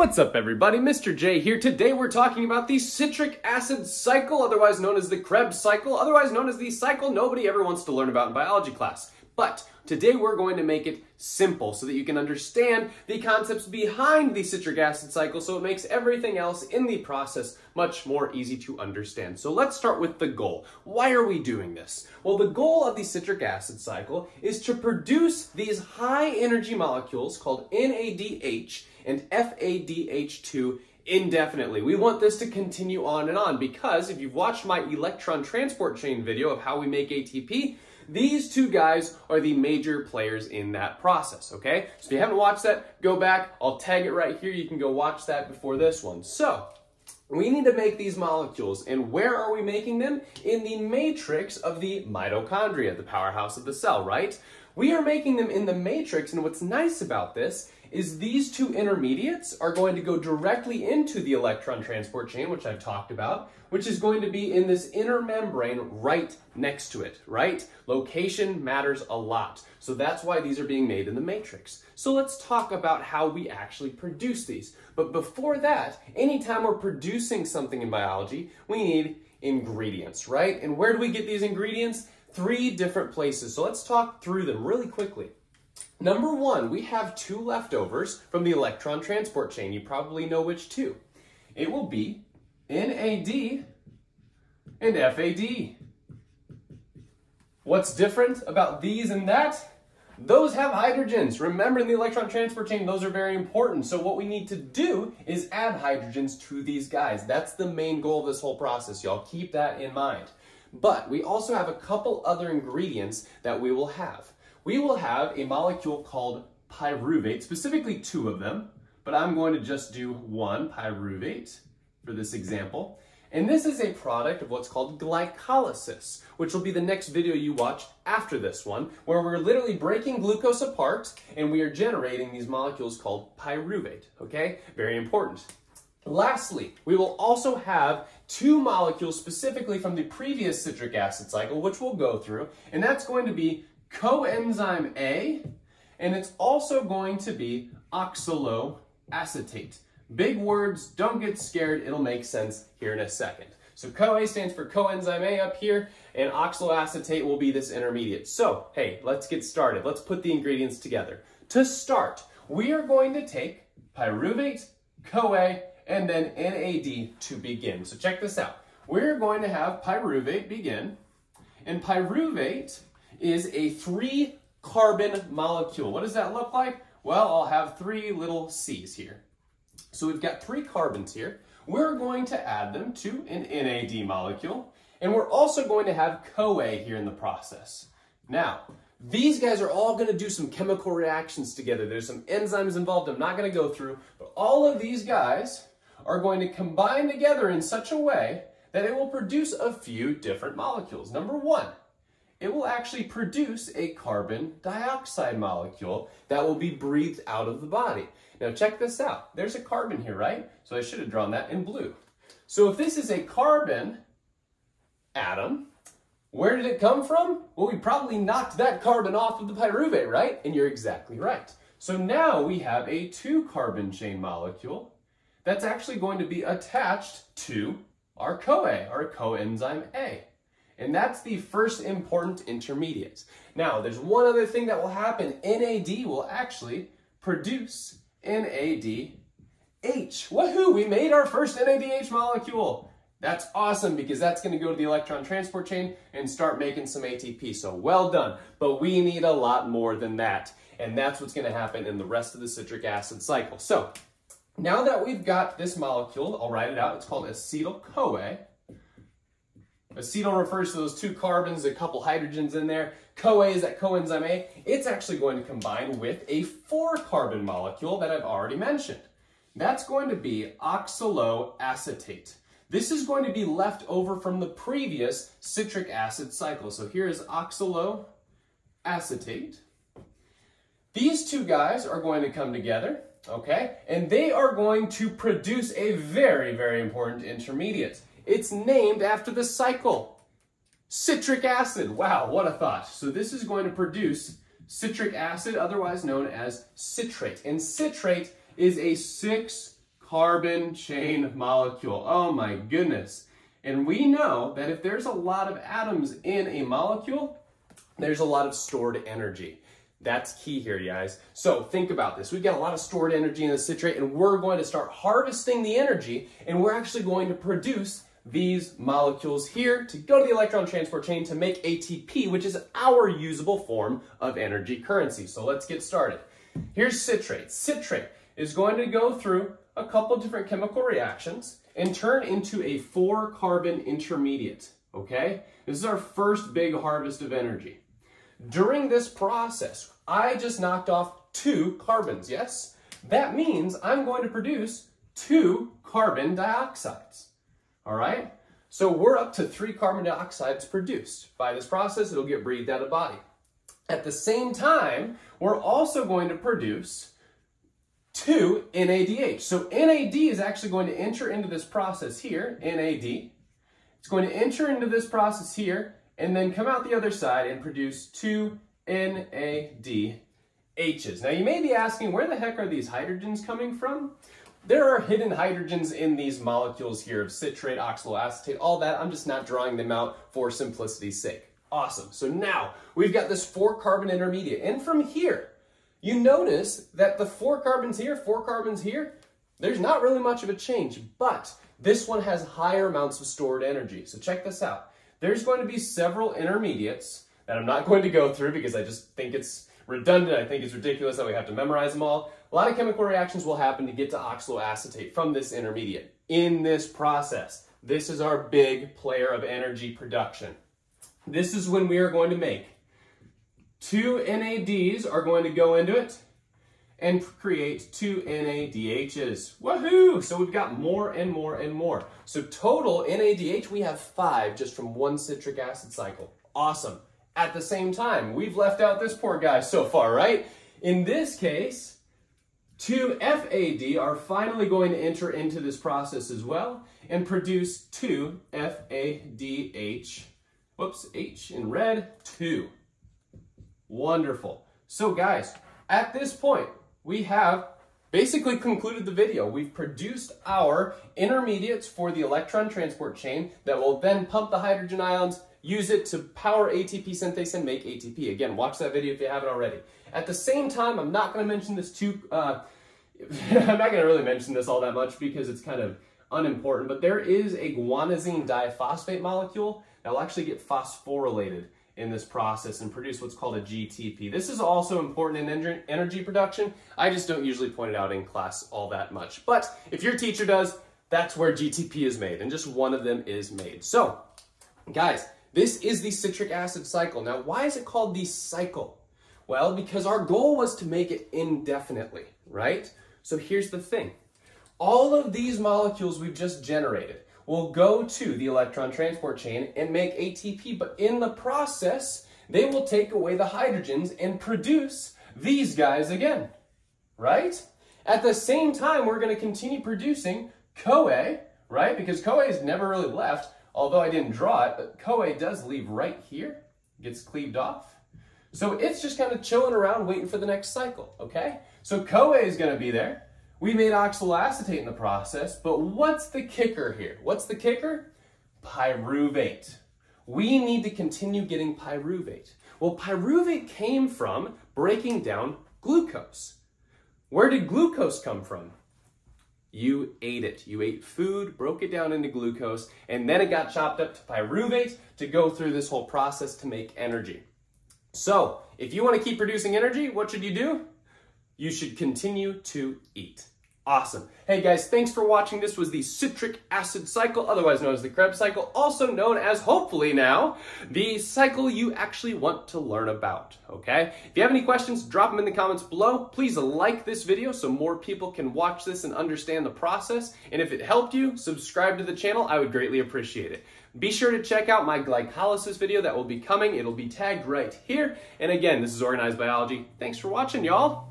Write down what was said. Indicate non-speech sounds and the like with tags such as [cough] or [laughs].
What's up everybody, Mr. J here. Today we're talking about the citric acid cycle, otherwise known as the Krebs cycle, otherwise known as the cycle nobody ever wants to learn about in biology class. But today we're going to make it simple so that you can understand the concepts behind the citric acid cycle so it makes everything else in the process much more easy to understand. So let's start with the goal. Why are we doing this? Well, the goal of the citric acid cycle is to produce these high energy molecules called NADH and FADH2 indefinitely. We want this to continue on and on because if you've watched my electron transport chain video of how we make ATP, these two guys are the major players in that process, okay? So if you haven't watched that, go back. I'll tag it right here. You can go watch that before this one. So, we need to make these molecules, and where are we making them? In the matrix of the mitochondria, the powerhouse of the cell, right? We are making them in the matrix, and what's nice about this is these two intermediates are going to go directly into the electron transport chain, which I've talked about, which is going to be in this inner membrane right next to it, right? Location matters a lot. So that's why these are being made in the matrix. So let's talk about how we actually produce these. But before that, anytime we're producing something in biology, we need ingredients, right? And where do we get these ingredients? Three different places. So let's talk through them really quickly. Number one, we have two leftovers from the electron transport chain. You probably know which two. It will be NAD and FAD. What's different about these and that? Those have hydrogens. Remember in the electron transport chain, those are very important. So what we need to do is add hydrogens to these guys. That's the main goal of this whole process, y'all. Keep that in mind. But we also have a couple other ingredients that we will have we will have a molecule called pyruvate, specifically two of them, but I'm going to just do one pyruvate for this example. And this is a product of what's called glycolysis, which will be the next video you watch after this one, where we're literally breaking glucose apart and we are generating these molecules called pyruvate, okay? Very important. Lastly, we will also have two molecules specifically from the previous citric acid cycle, which we'll go through, and that's going to be coenzyme A, and it's also going to be oxaloacetate. Big words, don't get scared, it'll make sense here in a second. So CoA stands for coenzyme A up here, and oxaloacetate will be this intermediate. So, hey, let's get started. Let's put the ingredients together. To start, we are going to take pyruvate, CoA, and then NAD to begin. So check this out. We're going to have pyruvate begin, and pyruvate is a three carbon molecule. What does that look like? Well, I'll have three little C's here. So we've got three carbons here. We're going to add them to an NAD molecule, and we're also going to have CoA here in the process. Now, these guys are all going to do some chemical reactions together. There's some enzymes involved I'm not going to go through, but all of these guys are going to combine together in such a way that it will produce a few different molecules. Number one, it will actually produce a carbon dioxide molecule that will be breathed out of the body. Now check this out. There's a carbon here, right? So I should have drawn that in blue. So if this is a carbon atom, where did it come from? Well, we probably knocked that carbon off of the pyruvate, right? And you're exactly right. So now we have a two carbon chain molecule that's actually going to be attached to our CoA, our coenzyme A. And that's the first important intermediate. Now, there's one other thing that will happen. NAD will actually produce NADH. Woohoo! We made our first NADH molecule. That's awesome because that's going to go to the electron transport chain and start making some ATP. So well done. But we need a lot more than that. And that's what's going to happen in the rest of the citric acid cycle. So now that we've got this molecule, I'll write it out. It's called acetyl-CoA. Acetyl refers to those two carbons, a couple hydrogens in there. CoA is that coenzyme A. It's actually going to combine with a four carbon molecule that I've already mentioned. That's going to be oxaloacetate. This is going to be left over from the previous citric acid cycle. So here is oxaloacetate. These two guys are going to come together, okay? And they are going to produce a very, very important intermediate. It's named after the cycle. Citric acid. Wow, what a thought. So this is going to produce citric acid, otherwise known as citrate. And citrate is a 6 carbon chain molecule. Oh my goodness. And we know that if there's a lot of atoms in a molecule, there's a lot of stored energy. That's key here, guys. So think about this. We've got a lot of stored energy in the citrate, and we're going to start harvesting the energy, and we're actually going to produce these molecules here to go to the electron transport chain to make ATP, which is our usable form of energy currency. So let's get started. Here's citrate. Citrate is going to go through a couple different chemical reactions and turn into a four carbon intermediate, okay? This is our first big harvest of energy. During this process, I just knocked off two carbons, yes? That means I'm going to produce two carbon dioxides all right? So we're up to three carbon dioxides produced. By this process, it'll get breathed out of the body. At the same time, we're also going to produce two NADH. So NAD is actually going to enter into this process here, NAD. It's going to enter into this process here and then come out the other side and produce two NADHs. Now you may be asking, where the heck are these hydrogens coming from? There are hidden hydrogens in these molecules here of citrate, oxaloacetate, all that. I'm just not drawing them out for simplicity's sake. Awesome. So now we've got this four carbon intermediate. And from here, you notice that the four carbons here, four carbons here, there's not really much of a change, but this one has higher amounts of stored energy. So check this out. There's going to be several intermediates that I'm not going to go through because I just think it's redundant. I think it's ridiculous that we have to memorize them all. A lot of chemical reactions will happen to get to oxaloacetate from this intermediate. In this process, this is our big player of energy production. This is when we are going to make two NADs are going to go into it and create two NADHs. Woohoo! So we've got more and more and more. So total NADH, we have five just from one citric acid cycle. Awesome. At the same time, we've left out this poor guy so far, right? In this case, two FAD are finally going to enter into this process as well and produce two FADH, whoops, H in red, two. Wonderful. So guys, at this point, we have basically concluded the video. We've produced our intermediates for the electron transport chain that will then pump the hydrogen ions use it to power ATP synthase and make ATP. Again, watch that video if you haven't already. At the same time, I'm not going to mention this too, uh, [laughs] I'm not going to really mention this all that much because it's kind of unimportant, but there is a guanosine diphosphate molecule that will actually get phosphorylated in this process and produce what's called a GTP. This is also important in energy production. I just don't usually point it out in class all that much. But if your teacher does, that's where GTP is made, and just one of them is made. So, guys, this is the citric acid cycle. Now, why is it called the cycle? Well, because our goal was to make it indefinitely, right? So here's the thing. All of these molecules we've just generated will go to the electron transport chain and make ATP, but in the process, they will take away the hydrogens and produce these guys again, right? At the same time, we're going to continue producing CoA, right? Because CoA has never really left, Although I didn't draw it, but CoA does leave right here, gets cleaved off. So it's just kind of chilling around waiting for the next cycle, okay? So CoA is going to be there. We made oxaloacetate in the process, but what's the kicker here? What's the kicker? Pyruvate. We need to continue getting pyruvate. Well, pyruvate came from breaking down glucose. Where did glucose come from? You ate it. You ate food, broke it down into glucose, and then it got chopped up to pyruvate to go through this whole process to make energy. So, if you want to keep producing energy, what should you do? You should continue to eat. Awesome. Hey guys, thanks for watching. This was the citric acid cycle, otherwise known as the Krebs cycle, also known as, hopefully now, the cycle you actually want to learn about, okay? If you have any questions, drop them in the comments below. Please like this video so more people can watch this and understand the process. And if it helped you, subscribe to the channel. I would greatly appreciate it. Be sure to check out my glycolysis video that will be coming. It'll be tagged right here. And again, this is Organized Biology. Thanks for watching, y'all.